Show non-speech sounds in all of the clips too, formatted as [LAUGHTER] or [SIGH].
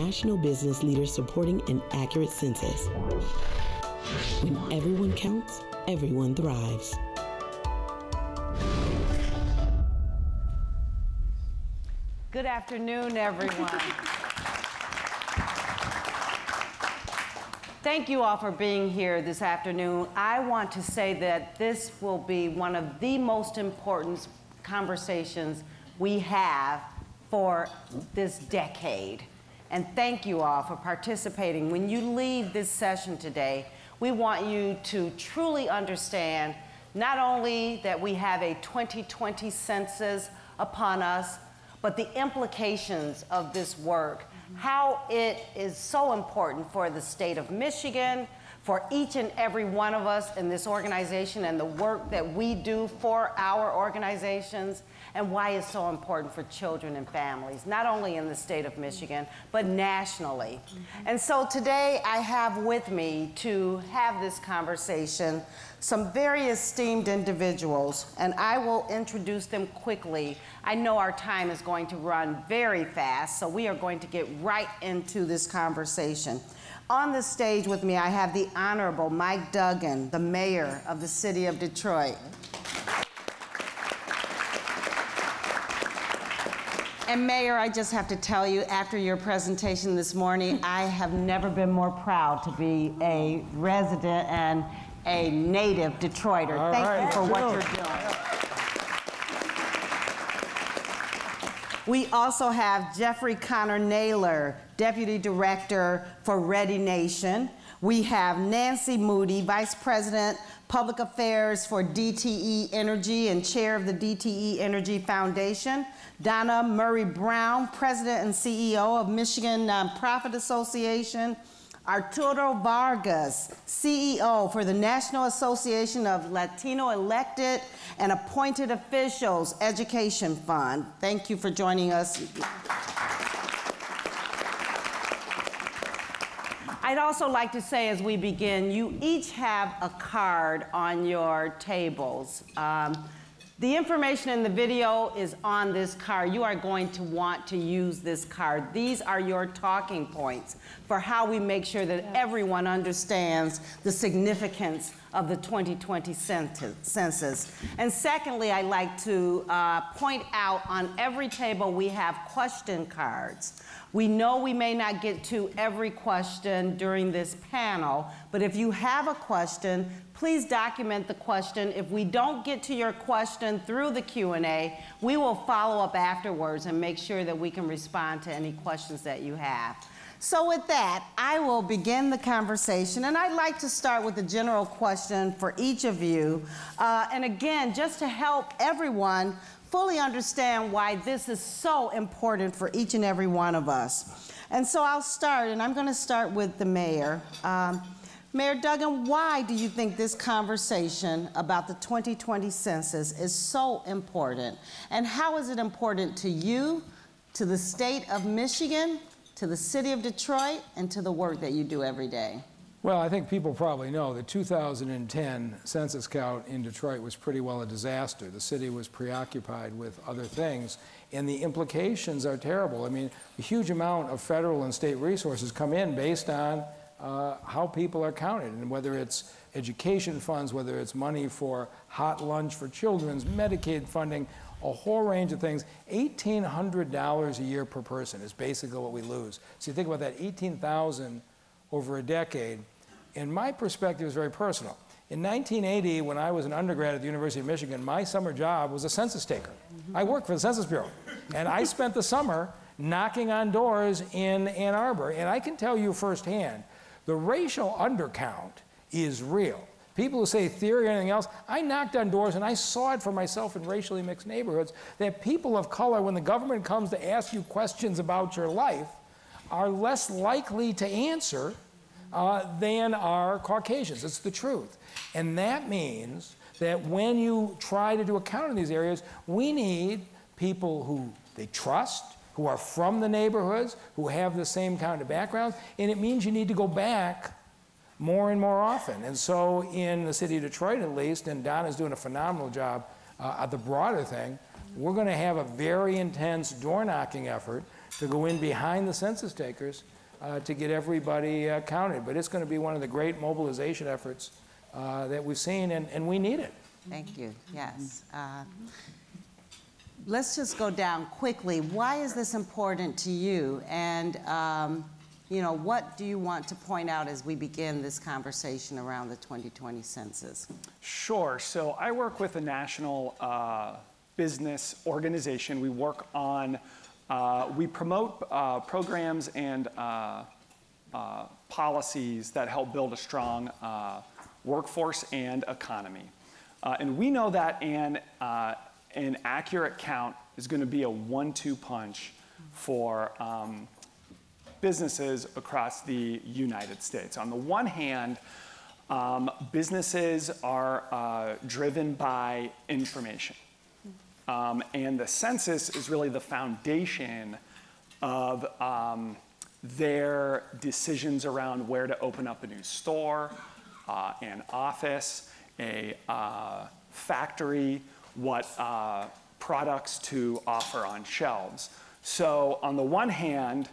national business leaders supporting an accurate census. When everyone counts, everyone thrives. Good afternoon, everyone. Thank you all for being here this afternoon. I want to say that this will be one of the most important conversations we have for this decade. And thank you all for participating. When you leave this session today, we want you to truly understand not only that we have a 2020 census upon us, but the implications of this work. Mm-hmm. How it is so important for the state of Michigan, for each and every one of us in this organization and the work that we do for our organizations, and why it's so important for children and families, not only in the state of Michigan, but nationally. Mm-hmm. And so today I have with me to have this conversation some very esteemed individuals, and I will introduce them quickly. I know our time is going to run very fast, so we are going to get right into this conversation. On the stage with me, I have the Honorable Mike Duggan, the mayor of the city of Detroit. And Mayor, I just have to tell you, after your presentation this morning, [LAUGHS] I have never been more proud to be a resident and a native Detroiter. All Thank right, you for what you're doing. We also have Jeffrey Connor Naylor, Deputy Director for Ready Nation. We have Nancy Moody, Vice President, Public Affairs for DTE Energy and Chair of the DTE Energy Foundation. Donna Murray Brown, President and CEO of Michigan Nonprofit Association. Arturo Vargas, CEO for the National Association of Latino Elected and Appointed Officials Education Fund. Thank you for joining us. I'd also like to say as we begin, you each have a card on your tables. Um, the information in the video is on this card. You are going to want to use this card. These are your talking points for how we make sure that everyone understands the significance of the 2020 census. And secondly, I'd like to uh, point out on every table we have question cards. We know we may not get to every question during this panel, but if you have a question, please document the question. If we don't get to your question through the Q&A, we will follow up afterwards and make sure that we can respond to any questions that you have. So with that, I will begin the conversation, and I'd like to start with a general question for each of you. Uh, and again, just to help everyone fully understand why this is so important for each and every one of us. And so I'll start, and I'm going to start with the mayor. Um, Mayor Duggan, why do you think this conversation about the 2020 census is so important? And how is it important to you, to the state of Michigan, to the city of Detroit, and to the work that you do every day? Well, I think people probably know the 2010 census count in Detroit was pretty well a disaster. The city was preoccupied with other things, and the implications are terrible. I mean, a huge amount of federal and state resources come in based on uh, how people are counted, and whether it's education funds, whether it's money for hot lunch for children's, Medicaid funding, a whole range of things. $1,800 a year per person is basically what we lose. So you think about that, 18,000 over a decade. And my perspective is very personal. In 1980, when I was an undergrad at the University of Michigan, my summer job was a census taker. I worked for the Census Bureau. And I spent the summer knocking on doors in Ann Arbor. And I can tell you firsthand the racial undercount is real. People who say theory or anything else, I knocked on doors and I saw it for myself in racially mixed neighborhoods that people of color, when the government comes to ask you questions about your life, are less likely to answer uh, than are Caucasians. It's the truth. And that means that when you try to do a count in these areas, we need people who they trust, who are from the neighborhoods, who have the same kind of backgrounds, and it means you need to go back more and more often. And so in the city of Detroit at least, and Don is doing a phenomenal job uh, at the broader thing, we're going to have a very intense door knocking effort to go in behind the census takers uh, to get everybody uh, counted. But it's going to be one of the great mobilization efforts uh, that we've seen, and, and we need it. Thank you, yes. Uh, Let's just go down quickly. Why is this important to you? And, um, you know, what do you want to point out as we begin this conversation around the 2020 census? Sure. So I work with a national uh, business organization. We work on, uh, we promote uh, programs and uh, uh, policies that help build a strong workforce and economy. and we know that an, an accurate count is going to be a one two punch for um, businesses across the United States. On the one hand, um, businesses are uh, driven by information. Um, and the census is really the foundation of um, their decisions around where to open up a new store, uh, an office, a uh, factory, what uh, products to offer on shelves. So, on the one hand,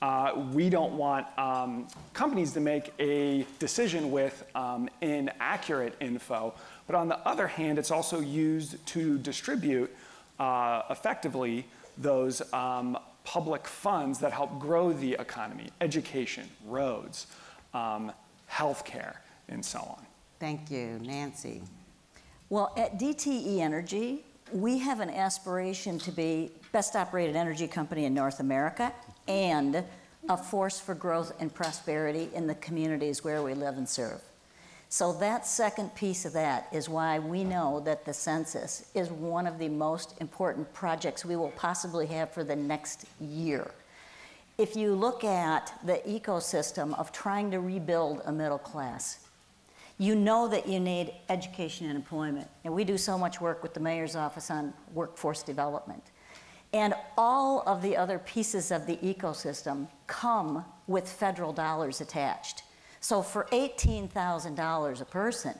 uh, we don't want um, companies to make a decision with um, inaccurate info. But on the other hand, it's also used to distribute uh, effectively those um, public funds that help grow the economy education, roads, um, healthcare, and so on. Thank you. Nancy. Well, at DTE Energy, we have an aspiration to be best operated energy company in North America and a force for growth and prosperity in the communities where we live and serve. So that second piece of that is why we know that the census is one of the most important projects we will possibly have for the next year. If you look at the ecosystem of trying to rebuild a middle class, you know that you need education and employment. And we do so much work with the mayor's office on workforce development. And all of the other pieces of the ecosystem come with federal dollars attached. So for $18,000 a person,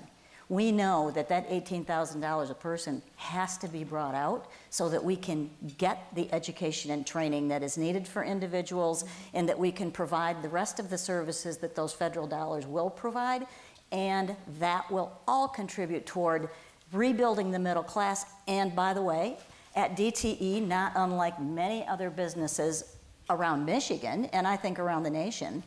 we know that that $18,000 a person has to be brought out so that we can get the education and training that is needed for individuals and that we can provide the rest of the services that those federal dollars will provide and that will all contribute toward rebuilding the middle class. And by the way, at DTE, not unlike many other businesses around Michigan, and I think around the nation,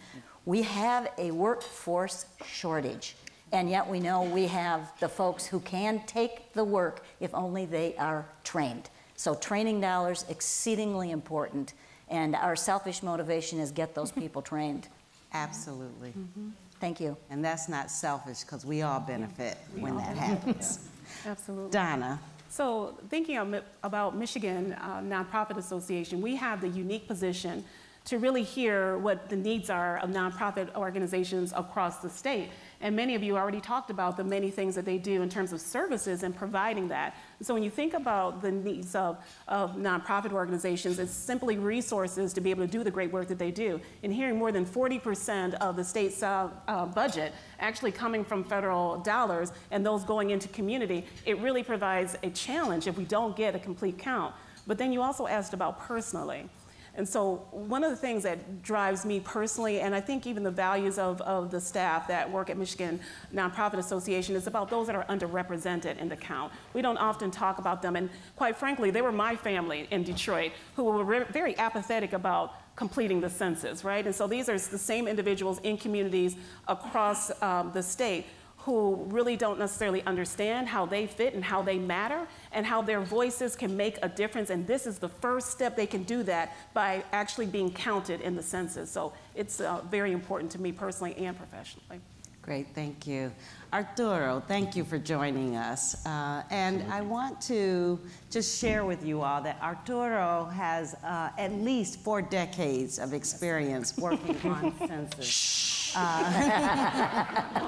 we have a workforce shortage. And yet we know we have the folks who can take the work if only they are trained. So training dollars exceedingly important, and our selfish motivation is get those [LAUGHS] people trained. Absolutely. Mm -hmm. Thank you. And that's not selfish because we all benefit when that happens. [LAUGHS] Absolutely. Donna. So thinking about Michigan uh, Nonprofit Association, we have the unique position to really hear what the needs are of nonprofit organizations across the state. And many of you already talked about the many things that they do in terms of services and providing that. So when you think about the needs of, of nonprofit organizations, it's simply resources to be able to do the great work that they do. And hearing more than 40% of the state's uh, uh, budget actually coming from federal dollars and those going into community, it really provides a challenge if we don't get a complete count. But then you also asked about personally. And so one of the things that drives me personally, and I think even the values of, of the staff that work at Michigan Nonprofit Association is about those that are underrepresented in the count. We don't often talk about them, and quite frankly, they were my family in Detroit who were very apathetic about completing the census, right? And so these are the same individuals in communities across um, the state who really don't necessarily understand how they fit and how they matter and how their voices can make a difference. And this is the first step they can do that by actually being counted in the census. So it's uh, very important to me personally and professionally. Great, thank you. Arturo, thank you for joining us. Uh, and I want to just share with you all that Arturo has uh, at least four decades of experience [LAUGHS] working on census. Uh,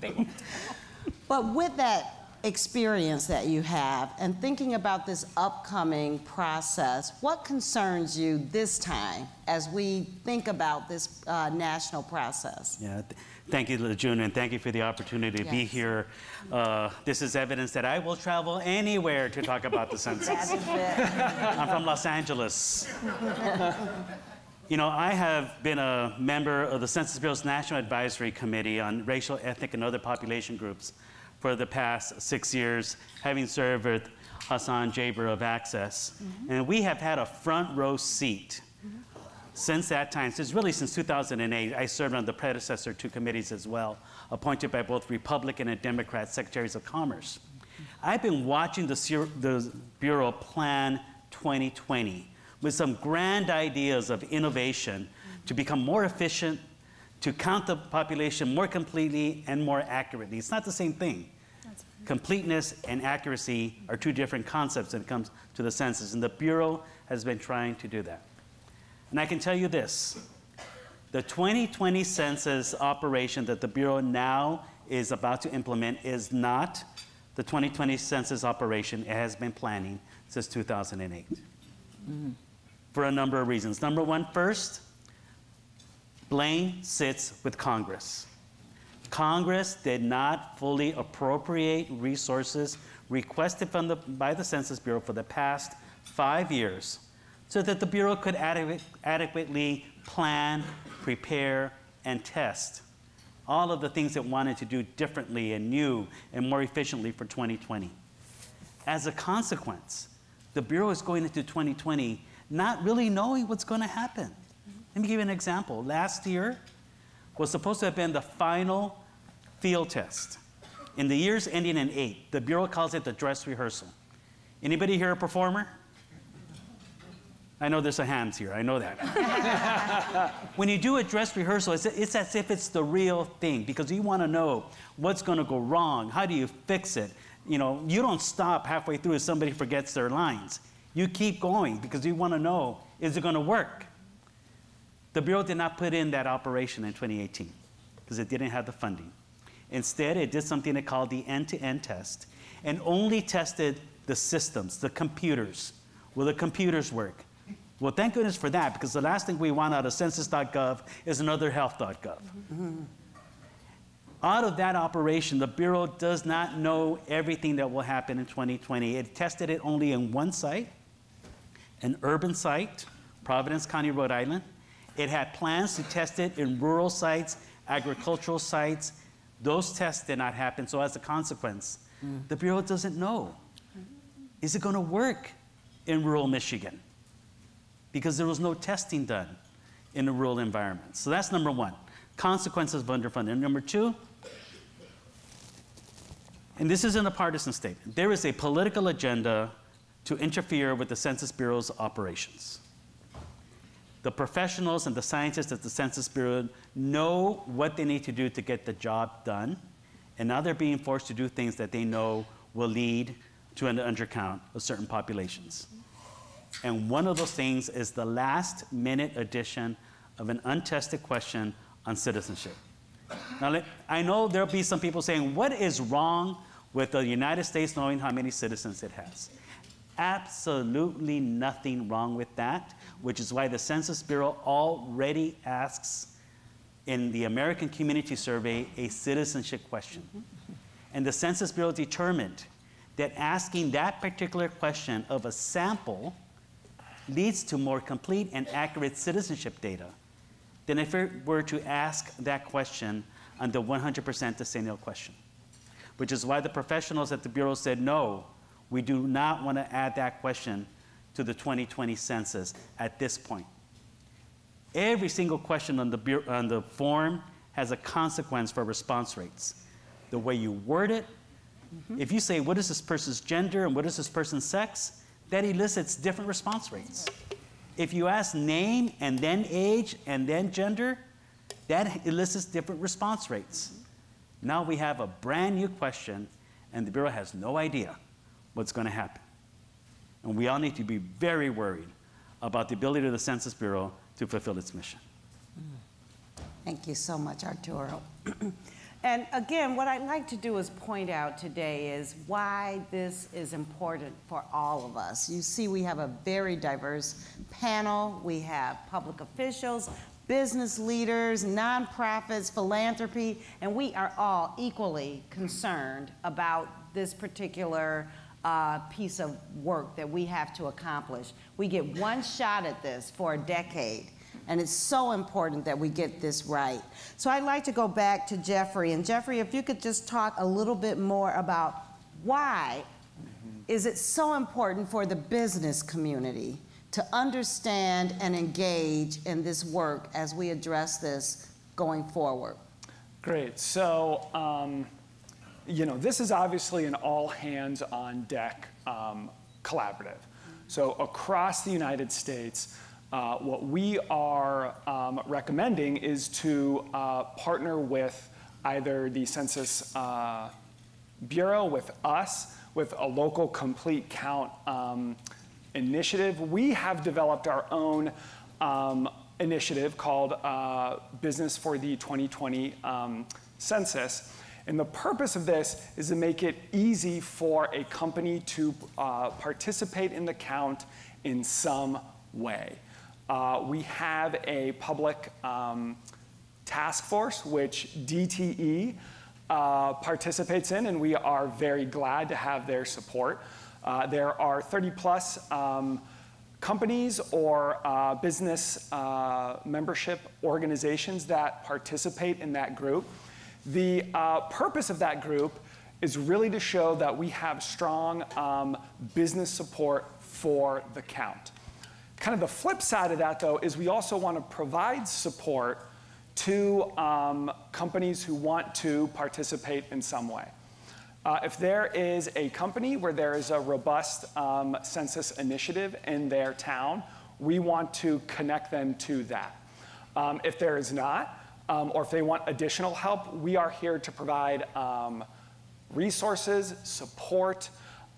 [LAUGHS] but with that experience that you have and thinking about this upcoming process, what concerns you this time as we think about this uh, national process? Yeah, thank you, La June, and thank you for the opportunity to be here. Uh, this is evidence that I will travel anywhere to talk about the census. That is it. I'm from Los Angeles. you know, I have been a member of the Census Bureau's National Advisory Committee on Racial, Ethnic, and Other Population Groups for the past six years, having served with Hassan Jaber of Access. And we have had a front row seat since that time, since really since 2008, I served on the predecessor two committees as well, appointed by both Republican and Democrat secretaries of commerce. I've been watching the, the Bureau plan 2020 with some grand ideas of innovation to become more efficient, to count the population more completely and more accurately. It's not the same thing. Completeness and accuracy are two different concepts when it comes to the census, and the Bureau has been trying to do that. And I can tell you this the 2020 census operation that the Bureau now is about to implement is not the 2020 census operation it has been planning since 2008 mm-hmm. for a number of reasons. Number one, first, blame sits with Congress. Congress did not fully appropriate resources requested from the, by the Census Bureau for the past five years so that the Bureau could adequate, adequately plan, prepare, and test all of the things it wanted to do differently and new and more efficiently for 2020. As a consequence, the Bureau is going into 2020 not really knowing what's going to happen. Let me give you an example. Last year was supposed to have been the final field test. In the years ending in eight, the Bureau calls it the dress rehearsal. Anybody here a performer? I know there's a hands here, I know that. [LAUGHS] when you do a dress rehearsal, it's, it's as if it's the real thing because you want to know what's going to go wrong, how do you fix it. You know, you don't stop halfway through if somebody forgets their lines. You keep going because you want to know is it going to work? The Bureau did not put in that operation in 2018 because it didn't have the funding. Instead, it did something it called the end to end test and only tested the systems, the computers. Will the computers work? Well, thank goodness for that because the last thing we want out of census.gov is another health.gov. Out of that operation, the Bureau does not know everything that will happen in 2020. It tested it only in one site, an urban site, Providence County, Rhode Island. It had plans to test it in rural sites, agricultural sites. Those tests did not happen, so as a consequence, mm. the Bureau doesn't know. Is it going to work in rural Michigan? Because there was no testing done in a rural environment. So that's number one consequences of underfunding. And number two, and this isn't a partisan statement, there is a political agenda to interfere with the Census Bureau's operations. The professionals and the scientists at the Census Bureau know what they need to do to get the job done, and now they're being forced to do things that they know will lead to an undercount of certain populations. And one of those things is the last minute addition of an untested question on citizenship. Now, I know there'll be some people saying, what is wrong with the United States knowing how many citizens it has? Absolutely nothing wrong with that, which is why the Census Bureau already asks in the American Community Survey a citizenship question. And the Census Bureau determined that asking that particular question of a sample leads to more complete and accurate citizenship data than if it were to ask that question on the 100% decennial question. Which is why the professionals at the Bureau said, no, we do not want to add that question to the 2020 census at this point. Every single question on the, bureau, on the form has a consequence for response rates. The way you word it, mm-hmm. if you say, what is this person's gender and what is this person's sex, that elicits different response rates. If you ask name and then age and then gender, that elicits different response rates. Now we have a brand new question, and the Bureau has no idea what's going to happen. And we all need to be very worried about the ability of the Census Bureau to fulfill its mission. Thank you so much, Arturo. [CLEARS THROAT] And again, what I'd like to do is point out today is why this is important for all of us. You see, we have a very diverse panel. We have public officials, business leaders, nonprofits, philanthropy, and we are all equally concerned about this particular uh, piece of work that we have to accomplish. We get one shot at this for a decade. And it's so important that we get this right. So I'd like to go back to Jeffrey. And Jeffrey, if you could just talk a little bit more about why is it so important for the business community to understand and engage in this work as we address this going forward? Great. So, um, you know, this is obviously an all hands on deck um, collaborative. So, across the United States, uh, what we are um, recommending is to uh, partner with either the Census uh, Bureau, with us, with a local complete count um, initiative. We have developed our own um, initiative called uh, Business for the 2020 um, Census. And the purpose of this is to make it easy for a company to uh, participate in the count in some way. Uh, we have a public um, task force, which DTE uh, participates in, and we are very glad to have their support. Uh, there are 30 plus um, companies or uh, business uh, membership organizations that participate in that group. The purpose of that group is really to show that we have strong um, business support for the count. Kind of the flip side of that, though, is we also want to provide support to um, companies who want to participate in some way. Uh, if there is a company where there is a robust um, census initiative in their town, we want to connect them to that. Um, if there is not, um, or if they want additional help, we are here to provide um, resources, support,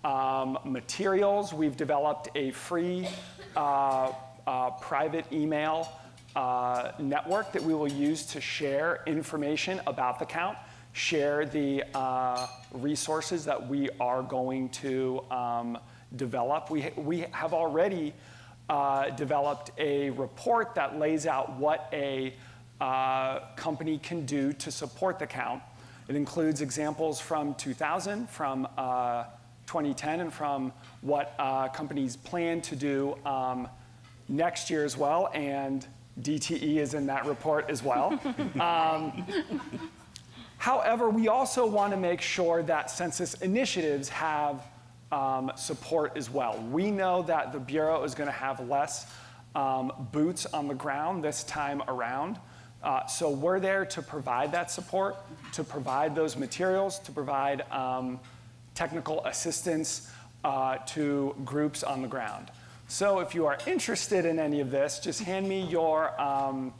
um, materials. We've developed a free uh, uh, private email uh, network that we will use to share information about the count, share the uh, resources that we are going to um, develop. We, we have already uh, developed a report that lays out what a uh, company can do to support the count. It includes examples from 2000, from 2010 and from what uh, companies plan to do um, next year as well. And DTE is in that report as well. [LAUGHS] um, however, we also want to make sure that census initiatives have um, support as well. We know that the Bureau is going to have less um, boots on the ground this time around. Uh, so we're there to provide that support, to provide those materials, to provide um, technical assistance uh, to groups on the ground. So if you are interested in any of this, just hand me your um,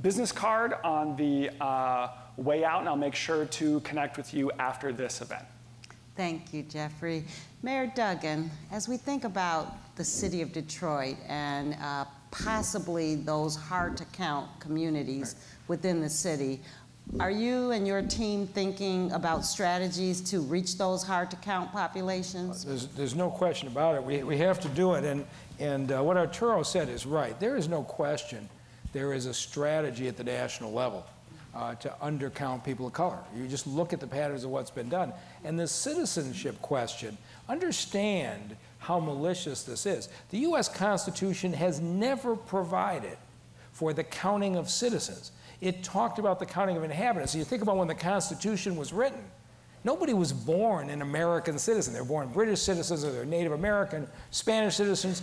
business card on the uh, way out, and I'll make sure to connect with you after this event. Thank you, Jeffrey. Mayor Duggan, as we think about the city of Detroit and uh, possibly those hard to count communities within the city, are you and your team thinking about strategies to reach those hard-to-count populations? There's, there's no question about it. We, we have to do it. And, and uh, what Arturo said is right. There is no question there is a strategy at the national level uh, to undercount people of color. You just look at the patterns of what's been done. And the citizenship question, understand how malicious this is. The U.S. Constitution has never provided for the counting of citizens it talked about the counting of inhabitants. So you think about when the Constitution was written, nobody was born an American citizen. They were born British citizens or they're Native American, Spanish citizens.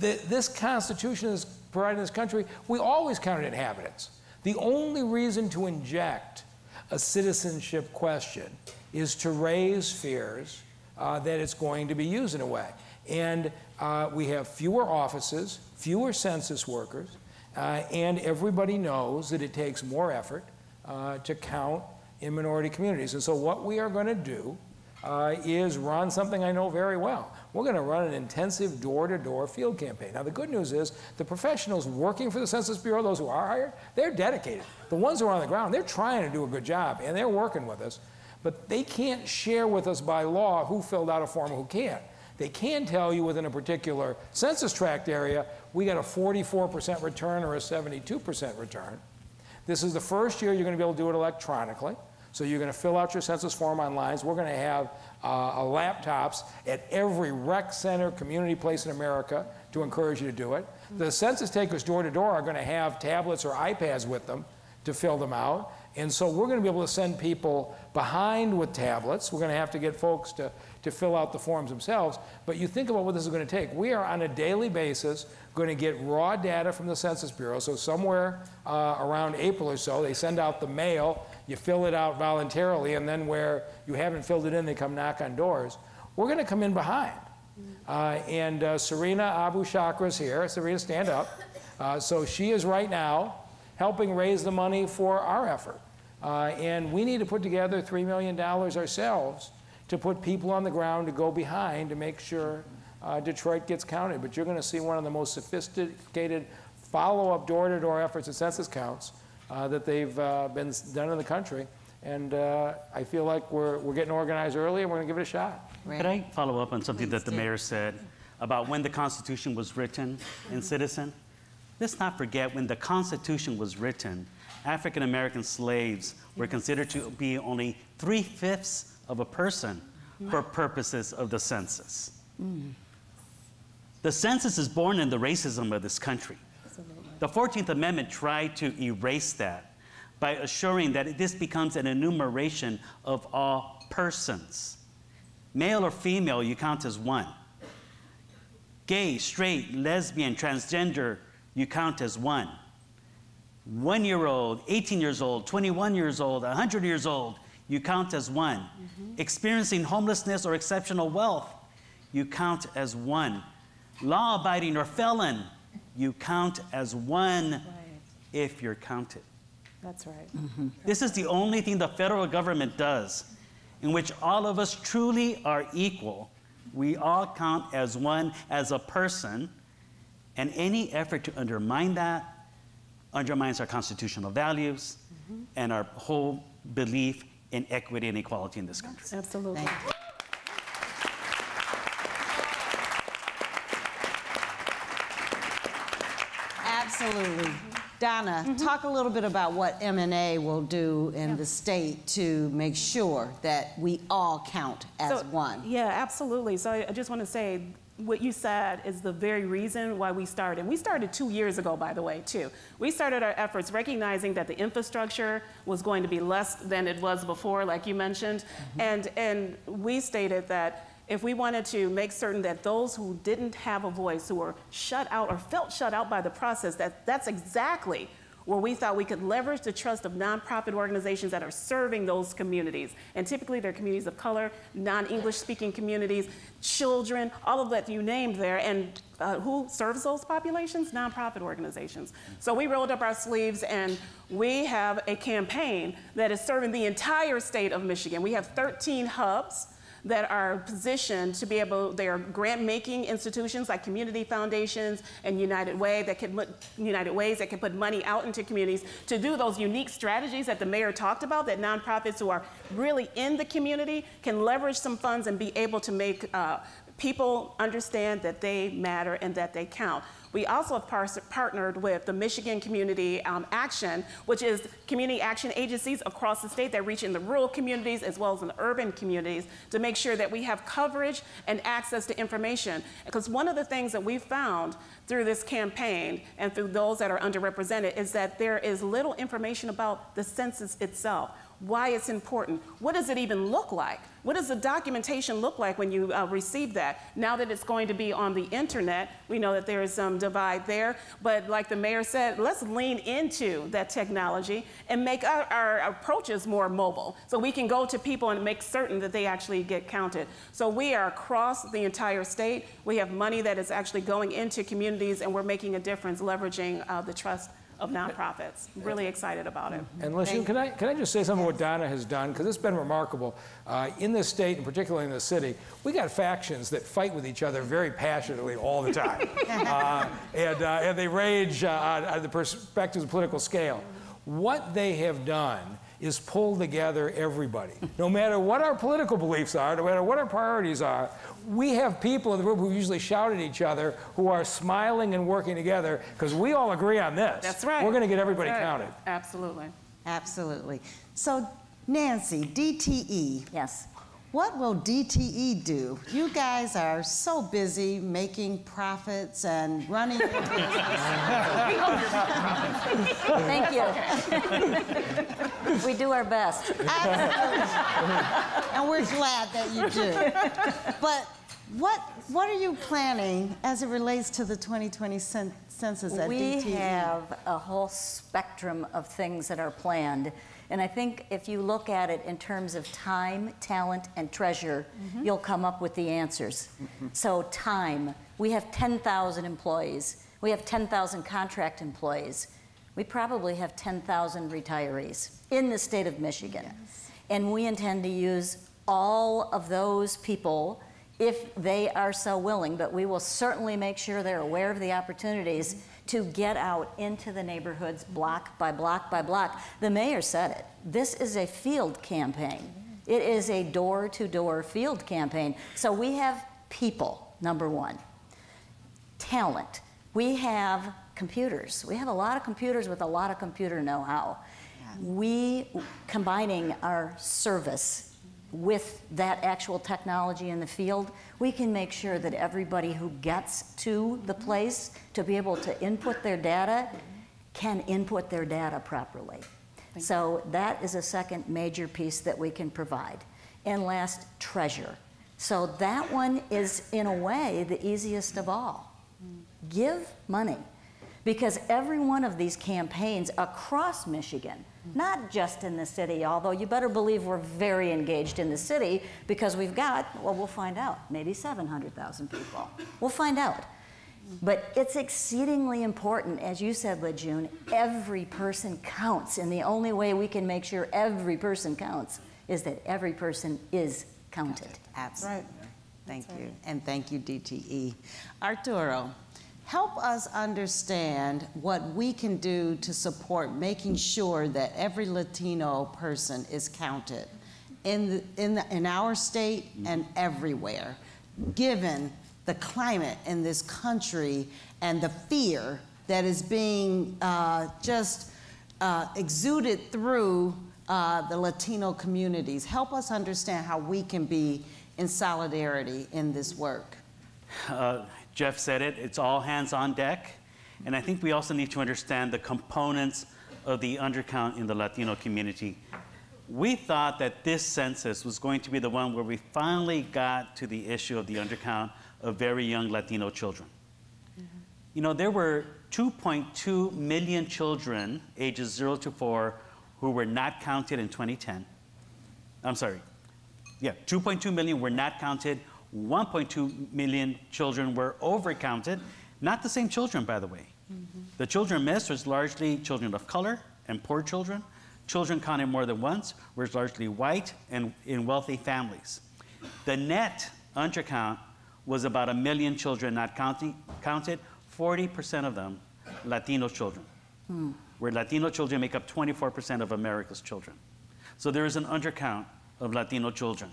The, this Constitution is provided in this country, we always counted inhabitants. The only reason to inject a citizenship question is to raise fears uh, that it's going to be used in a way. And uh, we have fewer offices, fewer census workers, uh, and everybody knows that it takes more effort uh, to count in minority communities. And so what we are going to do uh, is run something I know very well. We're going to run an intensive door-to-door field campaign. Now, the good news is the professionals working for the Census Bureau, those who are hired, they're dedicated. The ones who are on the ground, they're trying to do a good job, and they're working with us. But they can't share with us by law who filled out a form who can't. They can tell you within a particular census tract area, we got a 44% return or a 72% return. This is the first year you're going to be able to do it electronically. So you're going to fill out your census form online. We're going to have uh, laptops at every rec center, community place in America to encourage you to do it. The census takers door to door are going to have tablets or iPads with them to fill them out. And so we're going to be able to send people behind with tablets. We're going to have to get folks to, to fill out the forms themselves. But you think about what this is going to take. We are on a daily basis going to get raw data from the Census Bureau. So somewhere uh, around April or so, they send out the mail you fill it out voluntarily, and then where you haven't filled it in, they come knock on doors. We're going to come in behind. Uh, and uh, Serena Abu Shakra is here. Serena, stand up. Uh, so she is right now helping raise the money for our effort. Uh, and we need to put together $3 million ourselves to put people on the ground to go behind to make sure uh, Detroit gets counted. But you're going to see one of the most sophisticated follow-up door-to-door efforts at census counts uh, that they've uh, been done in the country. And uh, I feel like we're, we're getting organized early and we're going to give it a shot. Right. Could I follow up on something Please that the do. mayor said about when the Constitution was written in Citizen? Let's not forget when the Constitution was written, African American slaves were considered to be only three fifths of a person for purposes of the census. Mm. The census is born in the racism of this country. The 14th Amendment tried to erase that by assuring that this becomes an enumeration of all persons. Male or female, you count as one. Gay, straight, lesbian, transgender, you count as one. One year old, 18 years old, 21 years old, 100 years old, you count as one. Mm-hmm. Experiencing homelessness or exceptional wealth, you count as one. Law abiding or felon, you count as one right. if you're counted. That's right. Mm-hmm. This is the only thing the federal government does in which all of us truly are equal. We all count as one, as a person, and any effort to undermine that undermines our constitutional values mm-hmm. and our whole belief in equity and equality in this country. Absolutely. Absolutely. Donna, mm -hmm. talk a little bit about what MNA will do in yeah. the state to make sure that we all count as so, one. Yeah, absolutely. So I just want to say what you said is the very reason why we started. And we started two years ago, by the way, too. We started our efforts recognizing that the infrastructure was going to be less than it was before, like you mentioned. Mm -hmm. And, and we stated that if we wanted to make certain that those who didn't have a voice, who were shut out or felt shut out by the process, that that's exactly where we thought we could leverage the trust of nonprofit organizations that are serving those communities. And typically they're communities of color, non-English speaking communities, children, all of that you named there. And uh, who serves those populations? Nonprofit organizations. So we rolled up our sleeves and we have a campaign that is serving the entire state of Michigan. We have 13 hubs that are positioned to be able, they are grant making institutions like community foundations and United Way that can United Ways that can put money out into communities to do those unique strategies that the mayor talked about that nonprofits who are really in the community can leverage some funds and be able to make uh, people understand that they matter and that they count. We also have par partnered with the Michigan Community um, Action, which is community action agencies across the state that reach in the rural communities as well as in the urban communities to make sure that we have coverage and access to information. Because one of the things that we found through this campaign and through those that are underrepresented is that there is little information about the census itself why it's important. What does it even look like? What does the documentation look like when you uh, receive that? Now that it's going to be on the internet, we know that there is some divide there. But like the mayor said, let's lean into that technology and make our, our approaches more mobile so we can go to people and make certain that they actually get counted. So we are across the entire state. We have money that is actually going into communities and we're making a difference leveraging uh, the trust of nonprofits. Really excited about it. And Listen, can I, can I just say something what Donna has done? Because it's been remarkable. Uh, in this state, and particularly in the city, we got factions that fight with each other very passionately all the time. [LAUGHS] uh, and, uh, and they rage uh, on, on the perspectives of political scale. What they have done is pull together everybody. No matter what our political beliefs are, no matter what our priorities are, we have people in the room who usually shout at each other who are smiling and working together because we all agree on this. That's right. We're going to get everybody right. counted. Absolutely. Absolutely. So, Nancy, DTE, Yes. What will DTE do? You guys are so busy making profits and running. Thank you. [LAUGHS] we do our best. and we're glad that you do. But what what are you planning as it relates to the 2020 cen- census at We DTE? We have a whole spectrum of things that are planned. And I think if you look at it in terms of time, talent, and treasure, mm-hmm. you'll come up with the answers. Mm-hmm. So, time, we have 10,000 employees, we have 10,000 contract employees, we probably have 10,000 retirees in the state of Michigan. And we intend to use all of those people if they are so willing, but we will certainly make sure they're aware of the opportunities mm-hmm. To get out into the neighborhoods block by block by block. The mayor said it. This is a field campaign. It is a door to door field campaign. So we have people, number one. Talent. We have computers. We have a lot of computers with a lot of computer know how. We, combining our service with that actual technology in the field, we can make sure that everybody who gets to the place to be able to input their data can input their data properly. So that is a second major piece that we can provide. And last, treasure. So that one is, in a way, the easiest of all. Give money. Because every one of these campaigns across Michigan, not just in the city, although you better believe we're very engaged in the city because we've got, well, we'll find out, maybe 700,000 people. We'll find out. But it's exceedingly important, as you said, La June, every person counts. And the only way we can make sure every person counts is that every person is counted. Absolutely. Thank you. And thank you, DTE. Arturo, help us understand what we can do to support making sure that every Latino person is counted in, the, in, the, in our state and everywhere, given the climate in this country and the fear that is being uh, just uh, exuded through uh, the Latino communities. Help us understand how we can be in solidarity in this work. Uh, Jeff said it, it's all hands on deck. And I think we also need to understand the components of the undercount in the Latino community. We thought that this census was going to be the one where we finally got to the issue of the undercount of very young Latino children. You know, there were 2.2 million children ages 0 to 4 who were not counted in 2010. I'm sorry. Yeah, 2.2 million were not counted. 1.2 million children were overcounted. Not the same children, by the way. Mm-hmm. The children missed was largely children of color and poor children. Children counted more than once was largely white and in wealthy families. The net undercount was about a million children not counting, counted, 40% of them Latino children, hmm. where Latino children make up 24% of America's children. So there is an undercount of Latino children.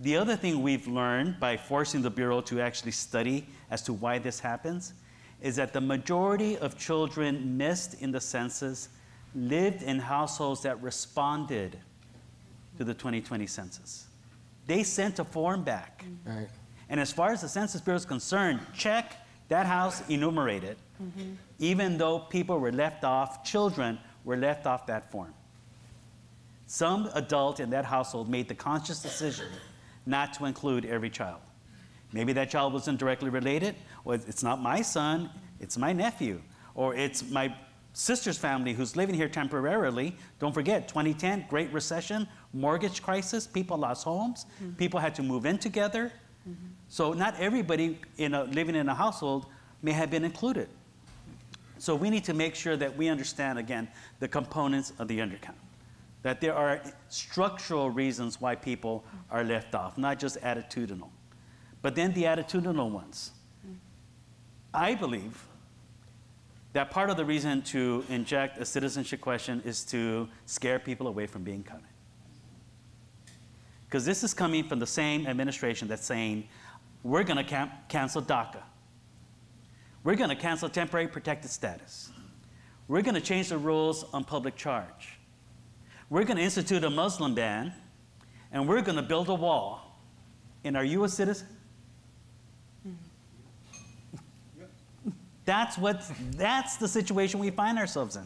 The other thing we've learned by forcing the Bureau to actually study as to why this happens is that the majority of children missed in the census lived in households that responded to the 2020 census. They sent a form back. Right. And as far as the Census Bureau is concerned, check that house enumerated, mm-hmm. even though people were left off, children were left off that form. Some adult in that household made the conscious decision not to include every child. Maybe that child wasn't directly related, or it's not my son, it's my nephew, or it's my sister's family who's living here temporarily. Don't forget, 2010, Great Recession, mortgage crisis, people lost homes, mm-hmm. people had to move in together. Mm-hmm. So not everybody in a, living in a household may have been included. So we need to make sure that we understand, again, the components of the undercount. That there are structural reasons why people are left off, not just attitudinal. But then the attitudinal ones. I believe that part of the reason to inject a citizenship question is to scare people away from being counted. Because this is coming from the same administration that's saying, we're going to can- cancel DACA. We're going to cancel temporary protected status. We're going to change the rules on public charge. We're going to institute a Muslim ban, and we're going to build a wall. And are you a citizen? That's, what, that's the situation we find ourselves in.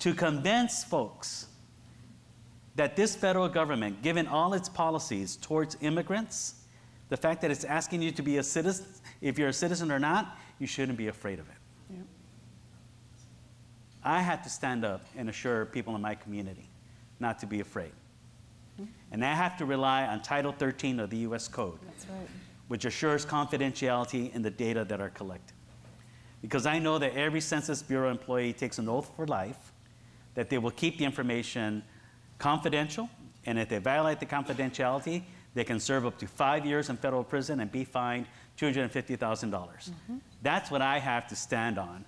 To convince folks that this federal government, given all its policies towards immigrants, the fact that it's asking you to be a citizen, if you're a citizen or not, you shouldn't be afraid of it. I had to stand up and assure people in my community not to be afraid. Mm-hmm. And I have to rely on Title 13 of the US Code, That's right. which assures confidentiality in the data that are collected. Because I know that every Census Bureau employee takes an oath for life that they will keep the information confidential, and if they violate the confidentiality, they can serve up to five years in federal prison and be fined $250,000. dollars mm-hmm. That's what I have to stand on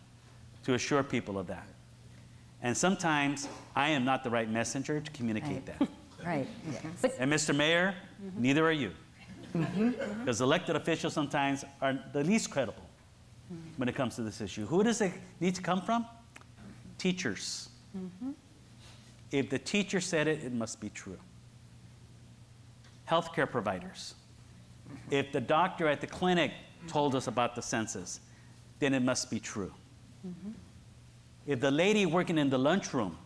to assure people of that. And sometimes I am not the right messenger to communicate that. [LAUGHS] Right. But And Mr. Mayor, mm-hmm. neither are you. Mm-hmm. Because elected officials sometimes are the least credible mm-hmm. when it comes to this issue. Who does it need to come from? Teachers. If the teacher said it, it must be true. Healthcare providers. If the doctor at the clinic told us about the census, then it must be true. If the lady working in the lunchroom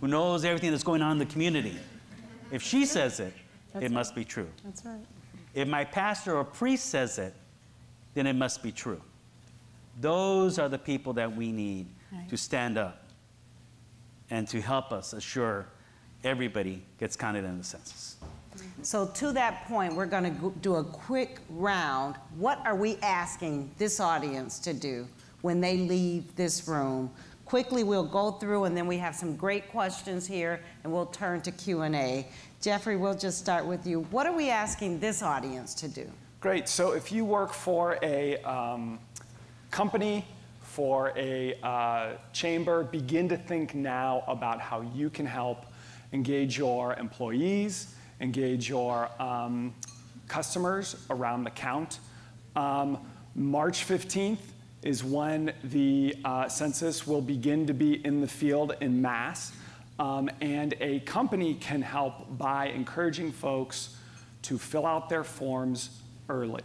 who knows everything that's going on in the community, if she says it, That's it right. must be true. That's right. If my pastor or priest says it, then it must be true. Those are the people that we need Right. to stand up and to help us assure everybody gets counted in the census. So to that point, we're going to do a quick round. What are we asking this audience to do when they leave this room? Quickly, we'll go through, and then we have some great questions here, and we'll turn to Q&A. Jeffrey, we'll just start with you. What are we asking this audience to do? Great. So if you work for a um, company, for a uh, chamber, begin to think now about how you can help engage your employees, engage your um, customers around the count. Um, March 15th is when the uh, census will begin to be in the field in mass. Um, and a company can help by encouraging folks to fill out their forms early.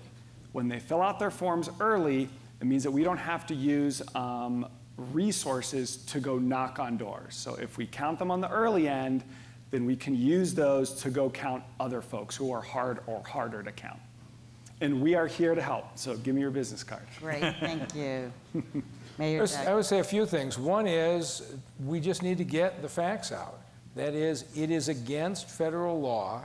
When they fill out their forms early, it means that we don't have to use um, resources to go knock on doors. So if we count them on the early end, then we can use those to go count other folks who are hard or harder to count. And we are here to help. So give me your business card. Great, thank [LAUGHS] you. I Mayor would- I would say a few things. One is, we just need to get the facts out. That is, it is against federal law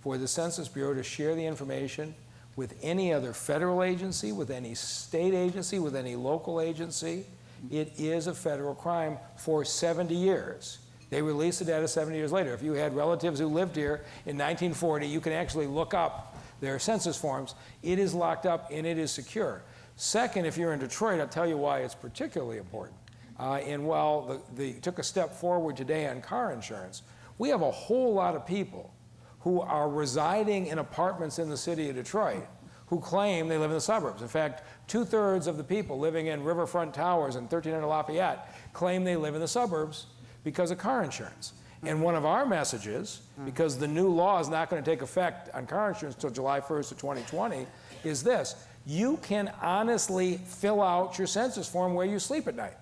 for the Census Bureau to share the information with any other federal agency, with any state agency, with any local agency. It is a federal crime for 70 years. They release the data 70 years later. If you had relatives who lived here in 1940, you can actually look up their census forms. It is locked up and it is secure. Second, if you're in Detroit, I'll tell you why it's particularly important. Uh, and while the, the took a step forward today on car insurance, we have a whole lot of people who are residing in apartments in the city of Detroit who claim they live in the suburbs. In fact, two thirds of the people living in Riverfront Towers and 1300 Lafayette claim they live in the suburbs because of car insurance. And one of our messages, because the new law is not going to take effect on car insurance until July 1st of 2020, is this you can honestly fill out your census form where you sleep at night.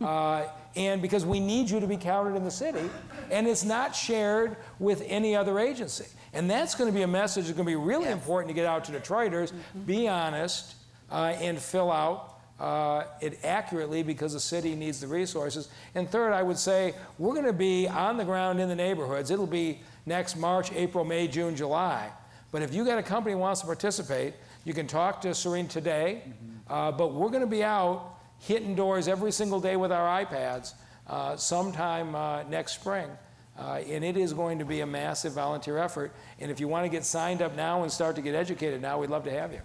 Uh, and because we need you to be counted in the city, and it's not shared with any other agency. And that's going to be a message that's going to be really important to get out to Detroiters. Be honest uh, and fill out uh, it accurately because the city needs the resources. And third, I would say we're going to be on the ground in the neighborhoods. It'll be next March, April, May, June, July. But if you got a company who wants to participate, you can talk to Serene today. Uh, but we're going to be out hitting doors every single day with our iPads uh, sometime uh, next spring. Uh, and it is going to be a massive volunteer effort. And if you want to get signed up now and start to get educated now, we'd love to have you.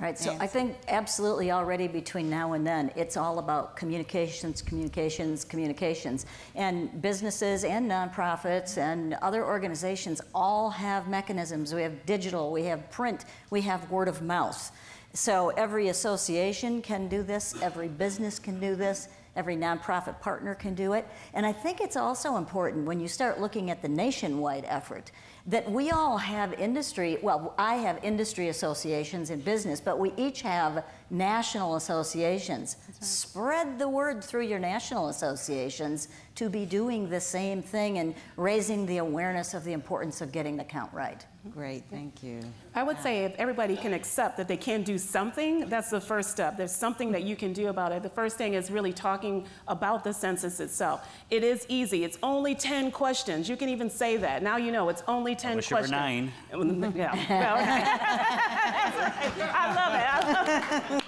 Right, so I think absolutely already between now and then, it's all about communications, communications, communications. And businesses and nonprofits and other organizations all have mechanisms. We have digital, we have print, we have word of mouth. So every association can do this, every business can do this, every nonprofit partner can do it. And I think it's also important when you start looking at the nationwide effort that we all have industry, well, I have industry associations in business, but we each have national associations. Right. Spread the word through your national associations to be doing the same thing and raising the awareness of the importance of getting the count right. Mm-hmm. Great, thank you. I would say if everybody can accept that they can do something, that's the first step. There's something that you can do about it. The first thing is really talking about the census itself. It is easy. It's only 10 questions. You can even say that. Now you know it's only 10 I wish questions. It were nine. [LAUGHS] yeah. [LAUGHS] I love it. I love it.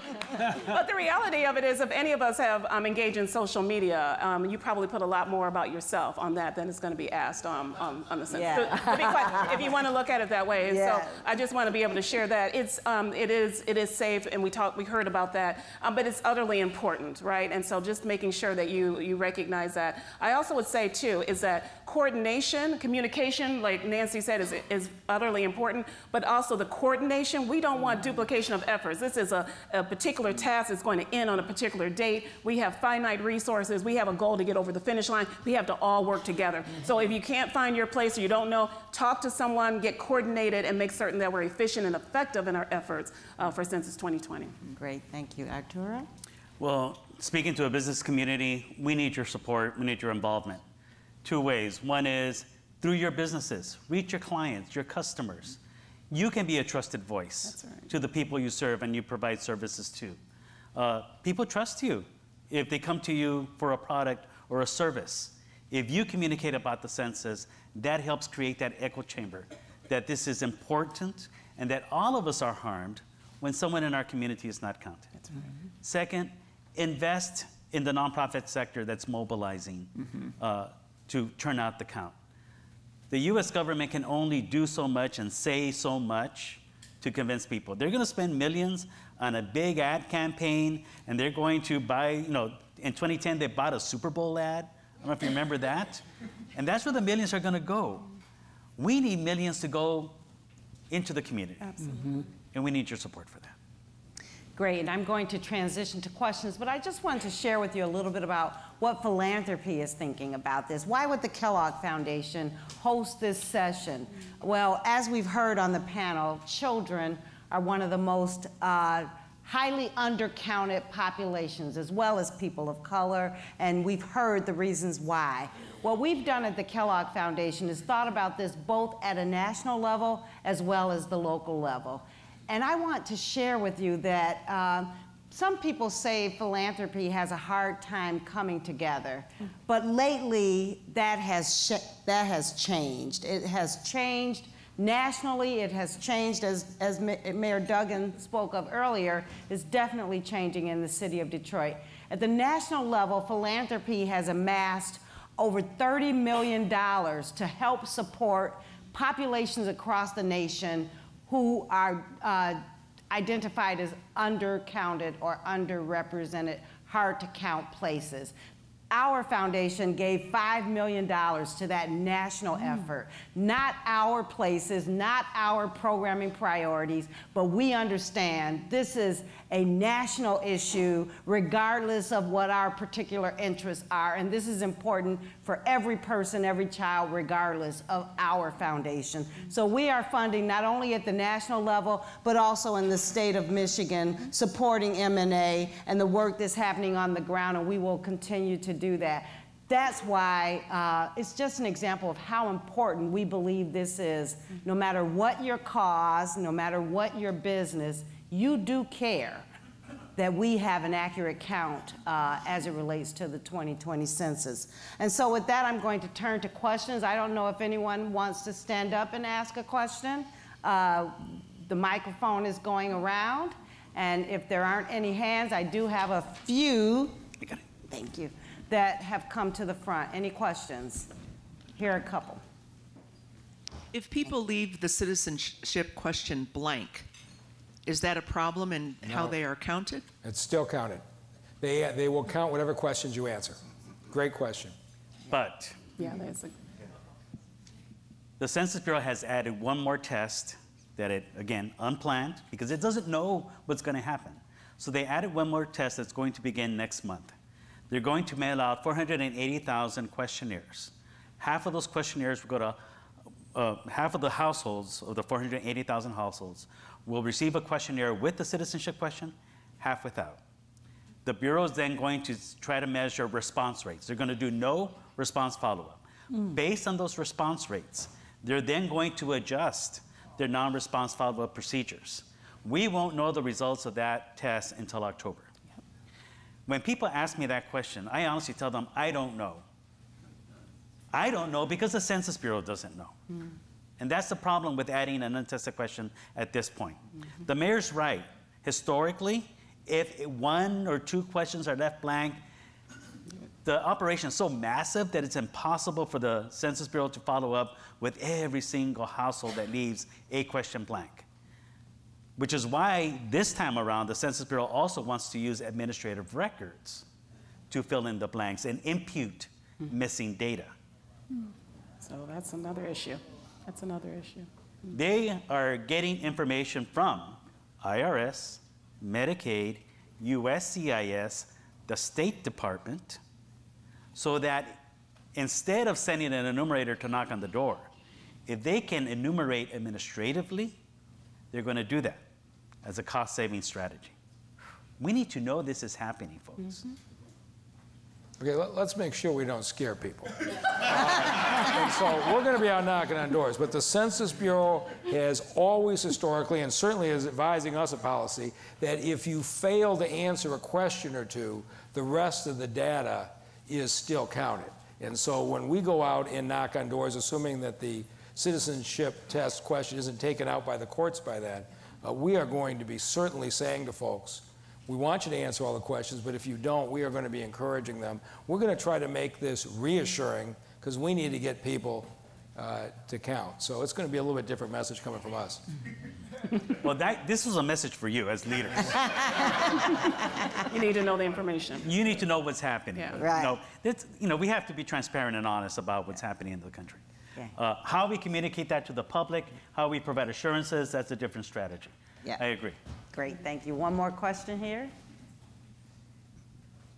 But the reality of it is, if any of us have um, engaged in social media, um, you probably put a lot more about yourself on that than is going to be asked um, um, on the census. Yeah. quite, if you want to look at it that way. Yeah. So I just want to be able to share that. It's, um, it, is, it is safe, and we, talked, we heard about that, um, but it's utterly important, right? And so just making sure that you, you recognize that. I also would say, too, is that coordination, communication, like Nancy said, is, is utterly important, but also the coordination. We don't want duplication of efforts. This is a, a particular task is going to end on a particular date. We have finite resources. We have a goal to get over the finish line. We have to all work together. So if you can't find your place or you don't know, talk to someone, get coordinated, and make certain that we're efficient and effective in our efforts uh, for Census 2020. Great, thank you. Arturo? Well, speaking to a business community, we need your support, we need your involvement. Two ways. One is through your businesses, reach your clients, your customers. You can be a trusted voice right. to the people you serve and you provide services to. Uh, people trust you if they come to you for a product or a service. If you communicate about the census, that helps create that echo chamber that this is important and that all of us are harmed when someone in our community is not counted. Right. Second, invest in the nonprofit sector that's mobilizing mm-hmm. uh, to turn out the count. The US government can only do so much and say so much to convince people. They're going to spend millions on a big ad campaign and they're going to buy, you know, in 2010 they bought a Super Bowl ad. I don't know if you remember that. And that's where the millions are going to go. We need millions to go into the community. Absolutely. Mm-hmm. And we need your support for that. Great, and I'm going to transition to questions, but I just wanted to share with you a little bit about what philanthropy is thinking about this. Why would the Kellogg Foundation host this session? Well, as we've heard on the panel, children are one of the most uh, highly undercounted populations, as well as people of color, and we've heard the reasons why. What we've done at the Kellogg Foundation is thought about this both at a national level as well as the local level. And I want to share with you that uh, some people say philanthropy has a hard time coming together, but lately that has, that has changed. It has changed nationally, it has changed, as, as Mayor Duggan spoke of earlier, is definitely changing in the city of Detroit. At the national level, philanthropy has amassed over $30 million to help support populations across the nation who are uh, identified as undercounted or underrepresented, hard to count places our foundation gave $5 million to that national mm. effort. Not our places, not our programming priorities, but we understand this is a national issue regardless of what our particular interests are. And this is important for every person, every child, regardless of our foundation. So we are funding not only at the national level, but also in the state of Michigan, supporting MNA and the work that's happening on the ground, and we will continue to do that. That's why uh, it's just an example of how important we believe this is. No matter what your cause, no matter what your business, you do care that we have an accurate count uh, as it relates to the 2020 census. And so with that, I'm going to turn to questions. I don't know if anyone wants to stand up and ask a question. Uh, the microphone is going around. And if there aren't any hands, I do have a few, thank you, that have come to the front. Any questions? Here are a couple. If people leave the citizenship question blank, is that a problem in how No. they are counted? It's still counted. They, they will count whatever questions you answer. Great question. But Yeah, that's a, the Census Bureau has added one more test that it, again, unplanned, because it doesn't know what's going to happen. So they added one more test that's going to begin next month. They're going to mail out 480,000 questionnaires. Half of those questionnaires will go to, uh, half of the households, of the 480,000 households, will receive a questionnaire with the citizenship question, half without. The Bureau is then going to try to measure response rates. They're going to do no response follow-up. Hmm. Based on those response rates, they're then going to adjust their non-response follow-up procedures. We won't know the results of that test until October. When people ask me that question, I honestly tell them, I don't know. I don't know because the Census Bureau doesn't know. Hmm. And that's the problem with adding an untested question at this point. Mm-hmm. The mayor's right. Historically, if one or two questions are left blank, the operation is so massive that it's impossible for the Census Bureau to follow up with every single household that leaves a question blank. Which is why this time around, the Census Bureau also wants to use administrative records to fill in the blanks and impute hmm. missing data. Hmm. so that's another issue. That's another issue. Mm. They are getting information from IRS, Medicaid, USCIS, the State Department, so that instead of sending an enumerator to knock on the door, if they can enumerate administratively, they're going to do that as a cost saving strategy. We need to know this is happening, folks. Mm-hmm. Okay, let, us make sure we don't scare people. and so we're going to be out knocking on doors, but the Census Bureau has always historically, and certainly is advising us a policy, that if you fail to answer a question or two, the rest of the data is still counted. And so when we go out and knock on doors, assuming that the citizenship test question isn't taken out by the courts by then, uh, we are going to be certainly saying to folks, we want you to answer all the questions, but if you don't, we are going to be encouraging them. We're going to try to make this reassuring because we need to get people uh, to count. So it's going to be a little bit different message coming from us. [LAUGHS] Well, that, this was a message for you as leaders. [LAUGHS] You need to know the information. You need to know what's happening. Yeah. Right. You know, that's, you know, we have to be transparent and honest about what's happening in the country. Yeah. Uh, how we communicate that to the public, how we provide assurances, that's a different strategy. Yeah. I agree. Great, thank you. One more question here.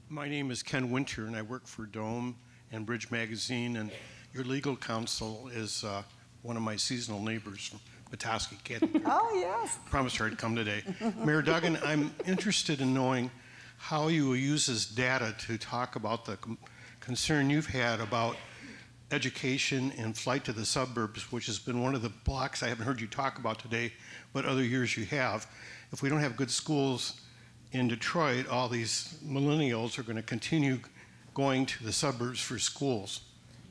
My name is Ken Winter, and I work for Dome and Bridge Magazine, and your legal counsel is uh, one of my seasonal neighbors from Petoskey, Kathy. Oh, yes. Promised her I'd come today. Mayor Duggan, I'm interested in knowing how you will use this data to talk about the concern you've had about education and flight to the suburbs, which has been one of the blocks I haven't heard you talk about today, but other years you have. If we don't have good schools in Detroit, all these millennials are going to continue going to the suburbs for schools.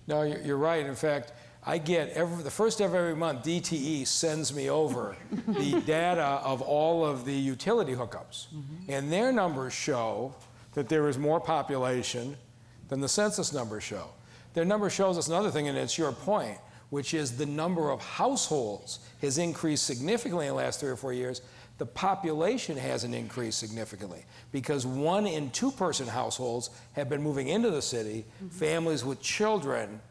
No, you're, right. In fact, I get every, the first of every month, DTE sends me over [LAUGHS] the data of all of the utility hookups. Mm-hmm. And their numbers show that there is more population than the census numbers show. Their number shows us another thing, and it's your point, which is the number of households has increased significantly in the last three or four years. The population hasn't increased significantly because one in two person households have been moving into the city. Families with children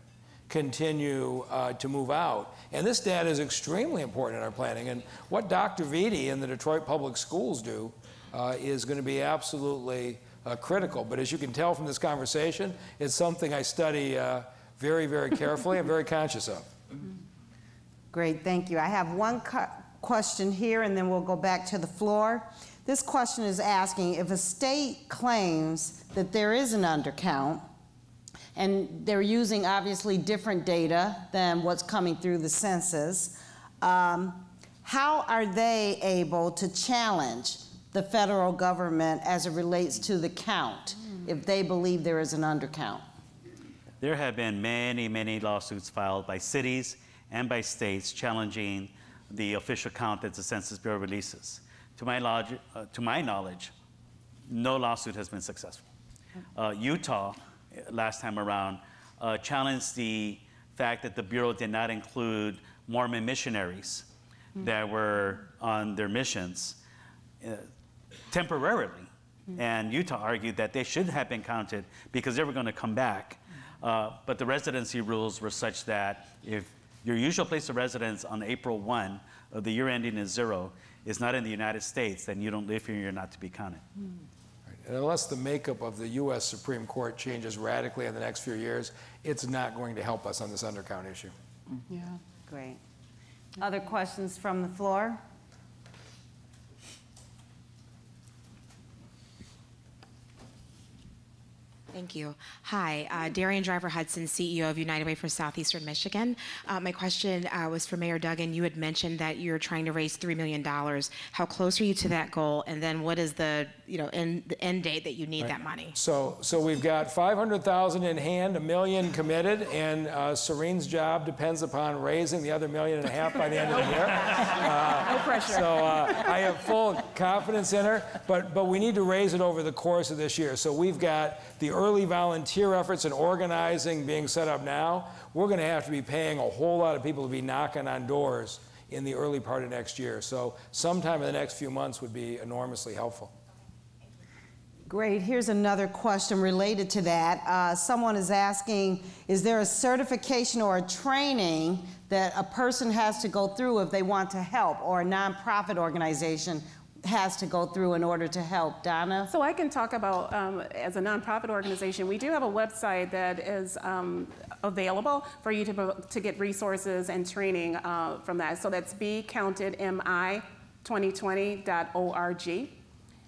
continue uh, to move out. And this data is extremely important in our planning. And what Dr. Vitti and the Detroit Public Schools do uh, is going to be absolutely uh, critical. But as you can tell from this conversation, it's something I study uh, very, very carefully and very conscious of. Great, thank you. I have one cu- question here, and then we'll go back to the floor. This question is asking if a state claims that there is an undercount, and they're using obviously different data than what's coming through the census, um, how are they able to challenge the federal government as it relates to the count if they believe there is an undercount? There have been many, many lawsuits filed by cities and by states challenging the official count that the Census Bureau releases. to my, log- uh, to my knowledge, no lawsuit has been successful. Uh, Utah, uh, last time around, uh, challenged the fact that the Bureau did not include Mormon missionaries that were on their missions uh, temporarily. And Utah argued that they should have been counted because they were going to come back. Uh, but the residency rules were such that if your usual place of residence on April 1 of the year ending in zero is not in the United States, then you don't live here and you're not to be counted. And unless the makeup of the U.S. Supreme Court changes radically in the next few years, it's not going to help us on this undercount issue. Yeah. Great. Other questions from the floor? Thank you. Hi, uh, Darienne Driver Hudson, CEO of United Way for Southeastern Michigan. Uh, my question uh, was for Mayor Duggan. You had mentioned that you're trying to raise $3 million. How close are you to that goal? And then what is the, you know, end, the end date that you need that money? So, so we've got 500,000 in hand, a million committed, and uh, Serene's job depends upon raising the other million and a half by the end of the [LAUGHS] year. Uh, No pressure. So uh, I have full confidence in her, but, but we need to raise it over the course of this year. So we've got the early volunteer efforts and organizing being set up now. We're going to have to be paying a whole lot of people to be knocking on doors in the early part of next year. So sometime in the next few months would be enormously helpful. Great. Here's another question related to that. Uh, someone is asking Is there a certification or a training that a person has to go through if they want to help, or a nonprofit organization has to go through in order to help? Donna? So I can talk about, um, as a nonprofit organization, we do have a website that is um, available for you to, to get resources and training uh, from that. So that's bcountedmi2020.org.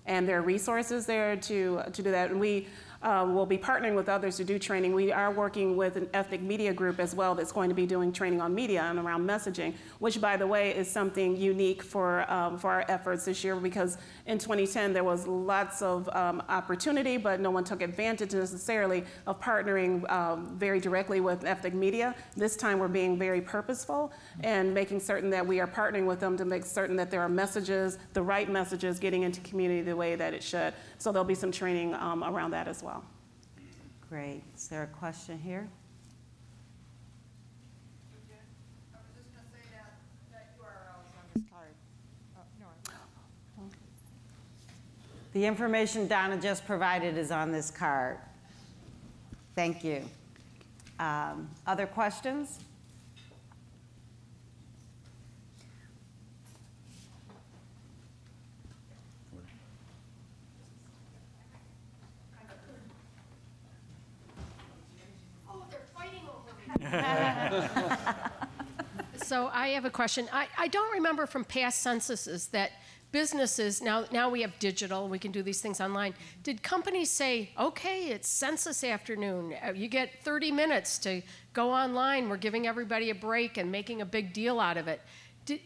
And there are resources there to, to do that. And we uh, will be partnering with others to do training. We are working with an ethnic media group as well that's going to be doing training on media and around messaging, which, by the way, is something unique for, um, for our efforts this year because in 2010 there was lots of um, opportunity, but no one took advantage necessarily of partnering um, very directly with ethnic media. This time we're being very purposeful and making certain that we are partnering with them to make certain that there are messages, the right messages, getting into community the way that it should. So there'll be some training um, around that as well. Great. Is there a question here? The information Donna just provided is on this card. Thank you. Um, Other questions? [LAUGHS] So I have a question. I, I don't remember from past censuses that businesses, now, now we have digital, we can do these things online. Did companies say, okay, it's census afternoon, uh, you get 30 minutes to go online, we're giving everybody a break and making a big deal out of it?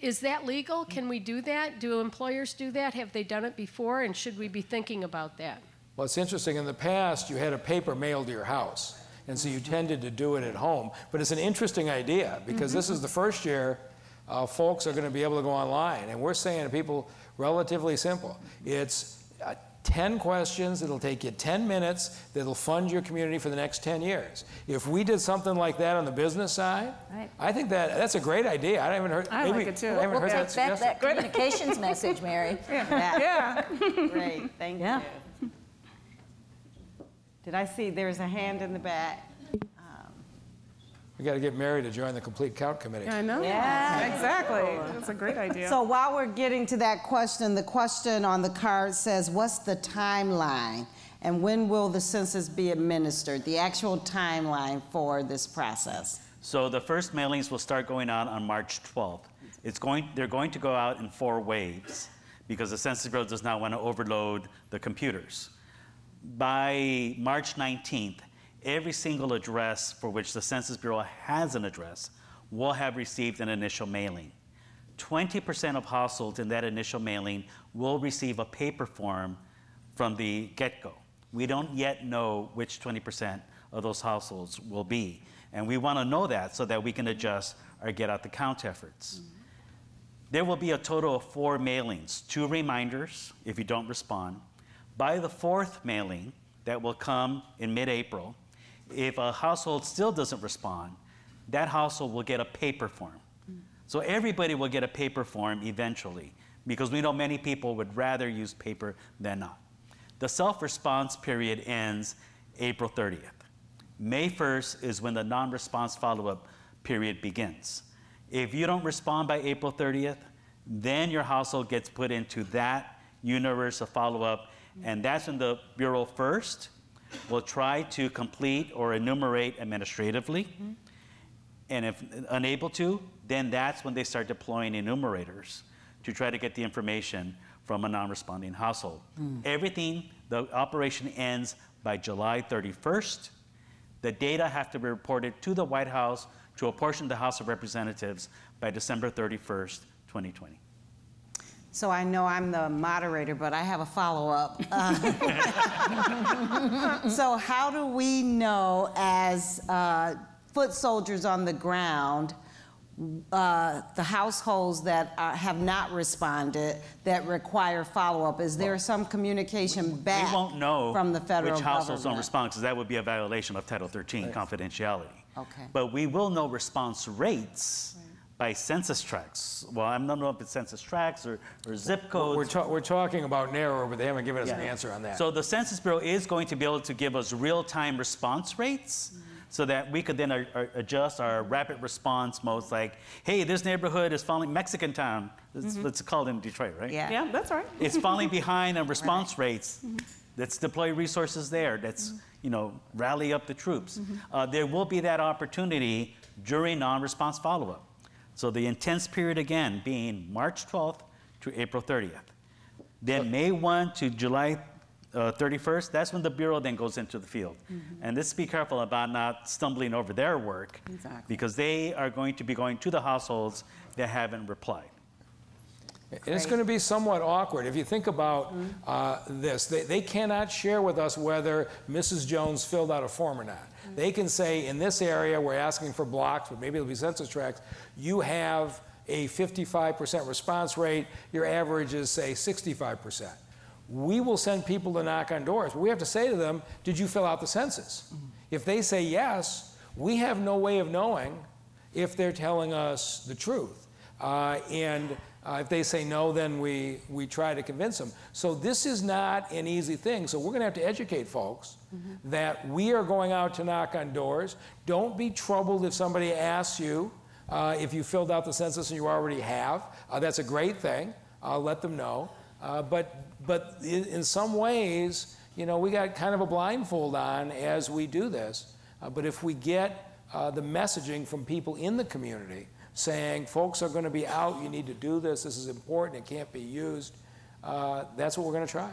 Is that legal? Can we do that? Do employers do that? Have they done it before? And should we be thinking about that? Well, it's interesting. In the past, you had a paper mailed to your house, and so you tended to do it at home. But it's an interesting idea because this is the first year uh, folks are going to be able to go online, and we're saying to people relatively simple. It's uh, 10 questions. It'll take you 10 minutes. That'll fund your community for the next 10 years. If we did something like that on the business side, Right. I think that that's a great idea. I haven't heard. I like it too. I haven't We'll heard take that back suggested. that communications message, Mary. [LAUGHS] Yeah. Great, thank Yeah. you. Did I see there's a hand in the back? We got to get Mary to join the complete count committee. I know. Yeah. Exactly. That's a great idea. So while we're getting to that question, the question on the card says, What's the timeline? And when will the census be administered? The actual timeline for this process? So the first mailings will start going out on March 12th. It's going, they're going to go out in four waves because the Census Bureau does not want to overload the computers. By March 19th, every single address for which the Census Bureau has an address will have received an initial mailing. 20% of households in that initial mailing will receive a paper form from the get-go. We don't yet know which 20% of those households will be. And we want to know that so that we can adjust our get out the count efforts. Mm-hmm. There will be a total of four mailings, two reminders if you don't respond. By the fourth mailing, that will come in mid April, if a household still doesn't respond, that household will get a paper form. So everybody will get a paper form eventually because we know many people would rather use paper than not. The self response period ends April 30th. May 1st is when the non response follow up period begins. If you don't respond by April 30th, then your household gets put into that universe of follow up, and that's in the Bureau first We'll try to complete or enumerate administratively. Mm-hmm. And if unable to, then that's when they start deploying enumerators to try to get the information from a non responding household. Mm. Everything, the operation ends by July 31st. The data have to be reported to the White House, to apportion the House of Representatives by December 31st, 2020. So I know I'm the moderator, but I have a follow-up. Uh, [LAUGHS] so how do we know as uh, foot soldiers on the ground, uh, the households that uh, have not responded that require follow-up? Is there some communication back We won't know from the federal which households don't respond because that would be a violation of Title 13 confidentiality. Okay. But we will know response rates by census tracts. Well, I'm not know if it's census tracts or, or zip codes. We're, ta- we're talking about narrower, but they haven't given us an answer on that. So the Census Bureau is going to be able to give us real-time response rates mm-hmm. so that we could then a- a- adjust our rapid response modes like, hey, this neighborhood is falling, Mexicantown, it's, Mhm. it's called in Detroit, right? Yeah. Yeah, that's right. It's falling [LAUGHS] behind on response rates. Mm-hmm. Let's deploy resources there. Let's, mm-hmm. you know, rally up the troops. Uh, there will be that opportunity during non-response follow-up. So the intense period again being March 12th to April 30th. Then May 1 to July uh, 31st, that's when the Bureau then goes into the field. And let's be careful about not stumbling over their work Exactly. because they are going to be going to the households that haven't replied. And it's going to be somewhat awkward. If you think about Mm-hmm. uh, this, they, they cannot share with us whether Mrs. Jones filled out a form or not. They can say, in this area, we're asking for blocks, but maybe it'll be census tracts. You have a 55% response rate. Your average is, say, 65%. We will send people to knock on doors. We have to say to them, Did you fill out the census? Mm-hmm. If they say yes, we have no way of knowing if they're telling us the truth. Uh, and uh, if they say no, then we, we try to convince them. So this is not an easy thing. So we're going to have to educate folks that we are going out to knock on doors. Don't be troubled if somebody asks you uh, if you filled out the census and you already have. Uh, that's a great thing. Let them know. Uh, but but in, in some ways, you know, we got kind of a blindfold on as we do this. Uh, but if we get uh, the messaging from people in the community saying, folks are going to be out, you need to do this, this is important, it can't be used, that's what we're going to try.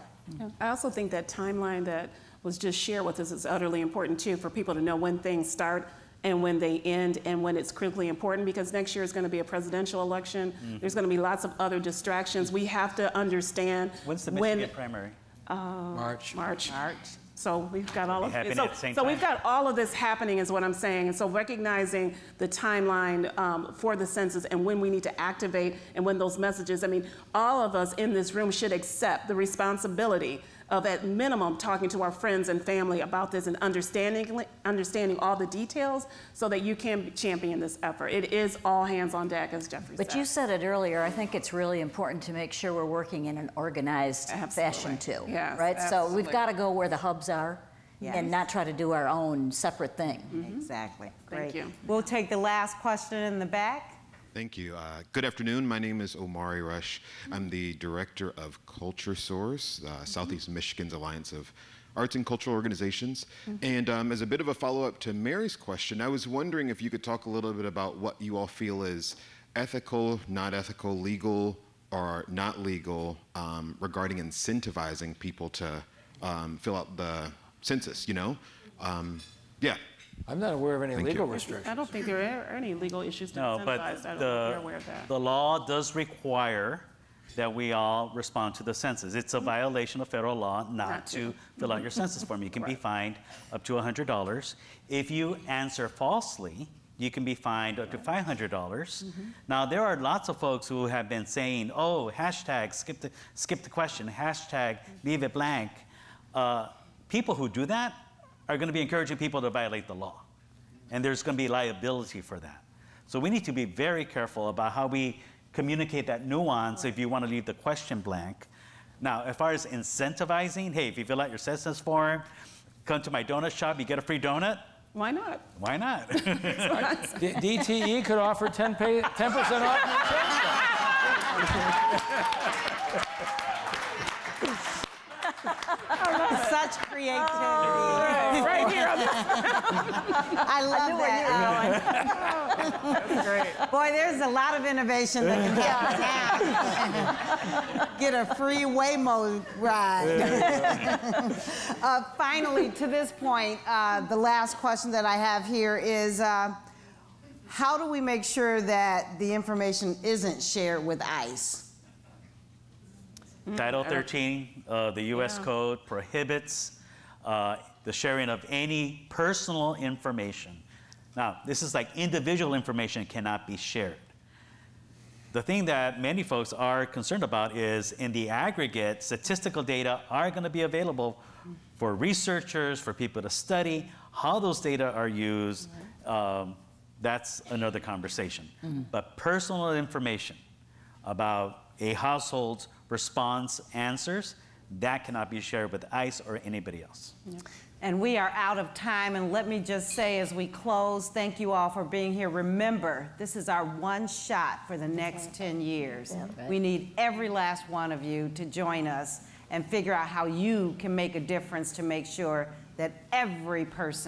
I also think that timeline that was just share with us is utterly important too, for people to know when things start and when they end and when it's critically important because next year is going to be a presidential election. Mhm. There's going to be lots of other distractions. We have to understand When's the when Michigan primary? uh, March. March. March. So we've got all of happening so, at the same so we've got all of this happening is what I'm saying. And so recognizing the timeline um, for the census and when we need to activate and when those messages, I mean, all of us in this room should accept the responsibility of at minimum talking to our friends and family about this and understanding understanding all the details so that you can champion this effort. It is all hands on deck, as Jeffrey But said. But you said it earlier, I think it's really important to make sure we're working in an organized fashion too. Yes, Right? So we've got to go where the hubs are Yes. and not try to do our own separate thing. Exactly. Thank Great. you. We'll take the last question in the back. Thank you. Uh, good afternoon. My name is Omari Rush. I'm the director of CultureSource, uh, Southeast Michigan's Alliance of Arts and Cultural Organizations. And um, as a bit of a follow up to Mary's question, I was wondering if you could talk a little bit about what you all feel is ethical, not ethical, legal, or not legal um, regarding incentivizing people to um, fill out the census, you know? Um, yeah. I'm not aware of any Thank legal you. restrictions. I don't think there are any legal issues to No, but incentivize. I don't know if the, you're aware of that. the law does require that we all respond to the census. It's a mm-hmm. violation of federal law not, Not to. to fill out your census form. You can be [LAUGHS] fined up to $100. If you answer falsely, you can be fined up to $500. dollars mm-hmm. Now, there are lots of folks who have been saying, oh, hashtag skip the, skip the question, hashtag mm-hmm. leave it blank. Uh, people who do that are going to be encouraging people to violate the law. And there's going to be liability for that. So we need to be very careful about how we communicate that nuance if you want to leave the question blank. Now, as far as incentivizing, hey, if you fill out your census form, come to my donut shop, you get a free donut. Why not? Why not? [LAUGHS] D- DTE could offer 10 pay, 10% off your [LAUGHS] [LAUGHS] Such creativity. right here. [LAUGHS] I love that. That's great. Boy, there's a lot of innovation that can happen now. Get a free Waymo ride. [LAUGHS] uh, finally, to this point, uh, the last question that I have here is uh, how do we make sure that the information isn't shared with ICE? Title 13 of the U.S. Code prohibits uh, the sharing of any personal information. Now, this is like individual information cannot be shared. The thing that many folks are concerned about is in the aggregate, statistical data are going to be available for researchers, for people to study. How those data are used, um, that's another conversation. But personal information about a household's response answers, that cannot be shared with ICE or anybody else. And we are out of time. And let me just say as we close, thank you all for being here. Remember, this is our one shot for the next 10 years. We need every last one of you to join us and figure out how you can make a difference to make sure that every person